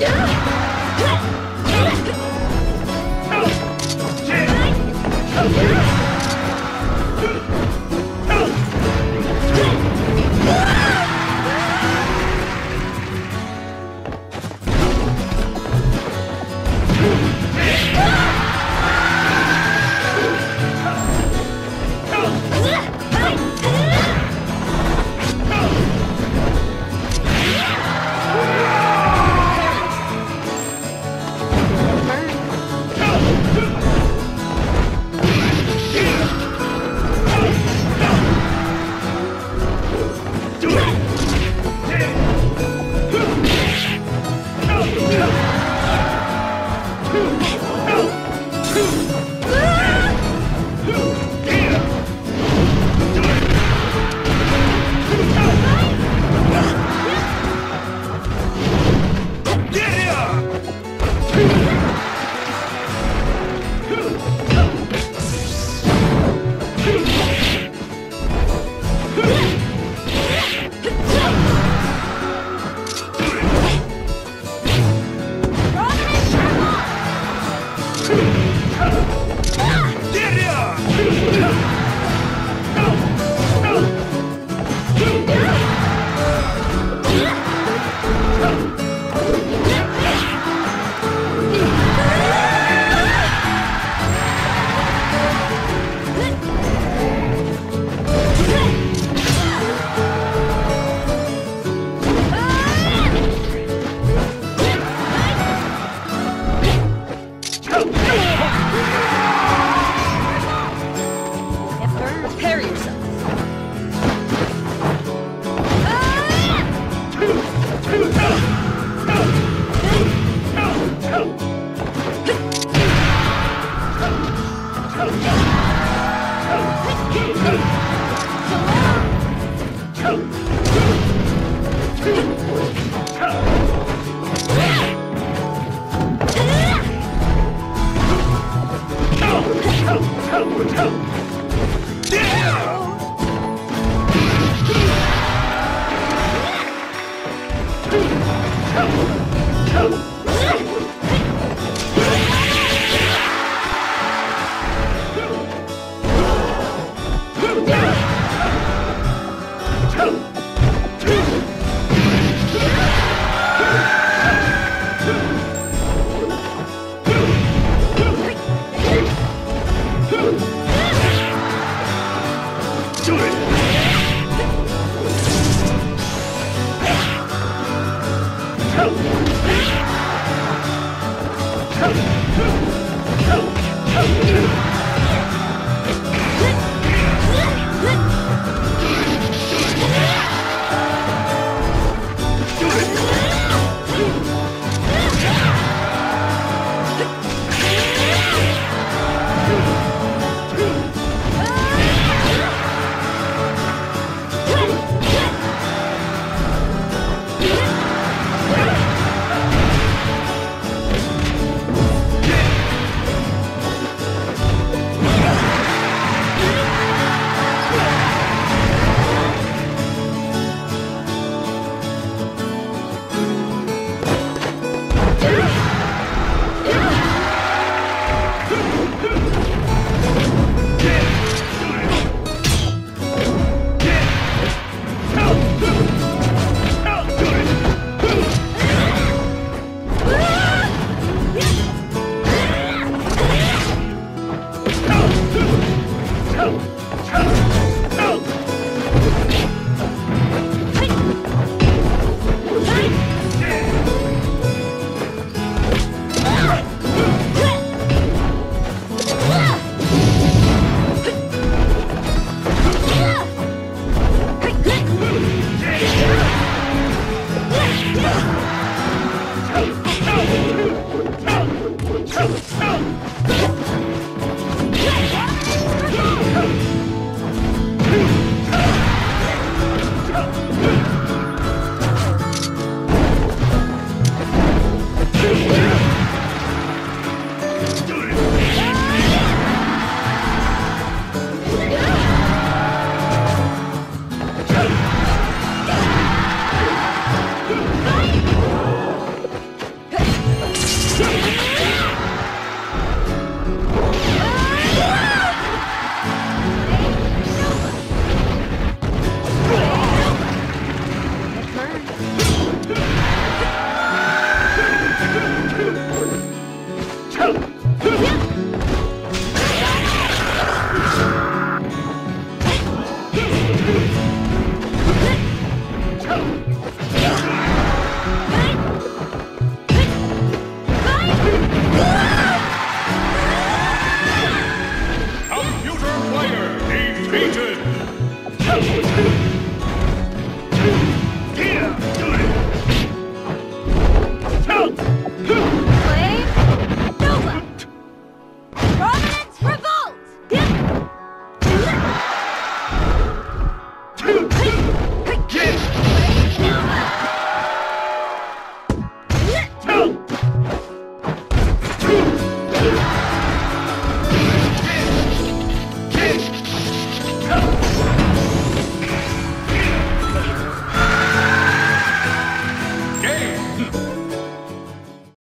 Yeah! Prepare Oh! Satan!